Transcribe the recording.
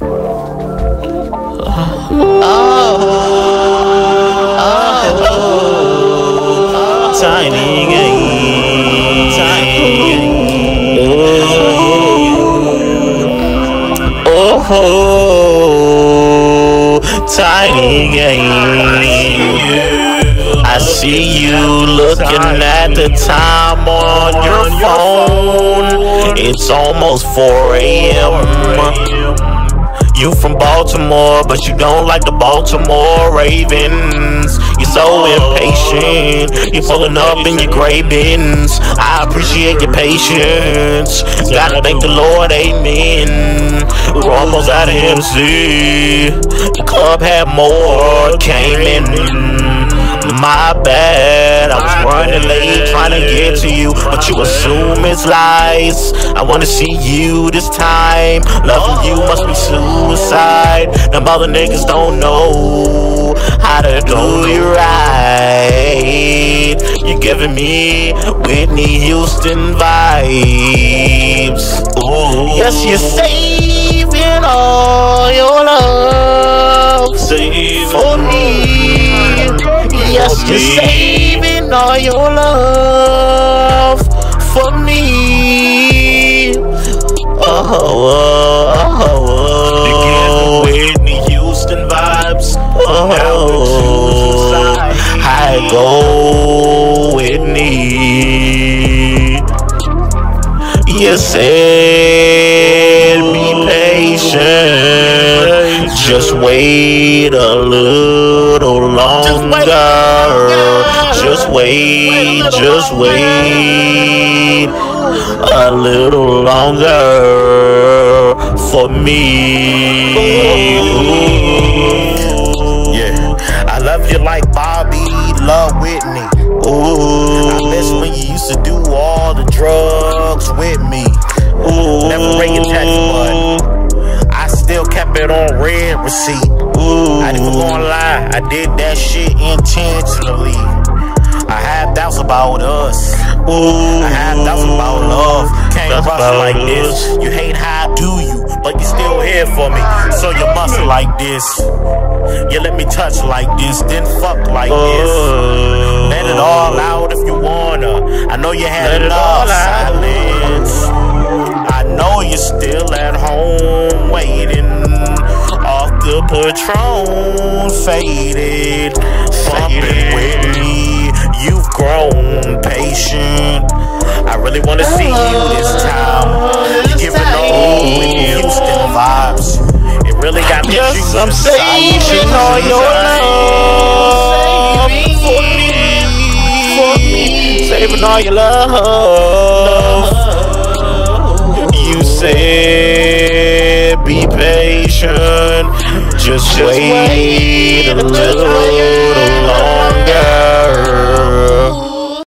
Tiny game. Tiny game. Oh, oh, tiny game. I see you looking at the time on your phone. It's almost 4 a.m. You from Baltimore, but you don't like the Baltimore Ravens. You're so impatient. You're pulling up in your gray Benz. I appreciate your patience. Gotta thank the Lord, amen. We're almost out of MC. The club had more, came in. My bad, I was running late trying to get to you, but you assume it's lies. I wanna see you this time. Loving you must be suicide. Them other niggas don't know how to do you right. You're giving me Whitney Houston vibes. Ooh. Yes, you're saving all your love for me. Yes, you're saving all your love for me. Oh, oh, oh, oh. Whitney Houston vibes. Oh, I go Whitney. You said be patient. Just wait a little longer. Wait, just wait a little longer for me. Yeah, I love you like Bobby love Whitney. Ooh. I miss when you used to do all the drugs with me. Ooh. Never break a check, but I still kept it on red receipt. Ooh. I didn't gonna lie, I did that shit intentionally. I had doubts about us. Ooh. I had doubts about love. Can't That's rush about like us. this. You hate how I do you, but you still here for me. So you must mm. like this. You let me touch like this, then fuck like this. Oh. Let it all out if you wanna. I know you had Let it enough silence. I know you're still at home waiting. Off the Patron faded. Bumping with me. Really wanna see you this time. You're giving all Whitney Houston vibes. It really got me Yes, I'm saving all your love for me, for me, saving all your love. You said be patient, just, wait a little